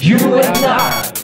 You and I.